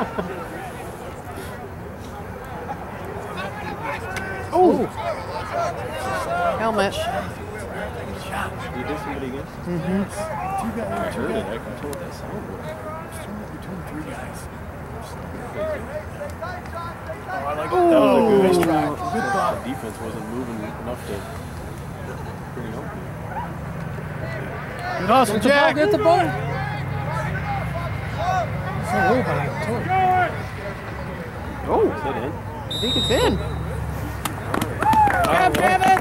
oh! Helmet. You did somebody again? Mm-hmm. Two guys. I two heard it. guys. I controlled that sound. Between, between three guys. Oh, I like Oh, that. was a good nice try. Good thought. The defense wasn't moving enough to bring it open. Good hustle, Get the ball, Jack. get the ball. So way behind the toe. Oh, Is that in? I think it's in. Oh, Grab it.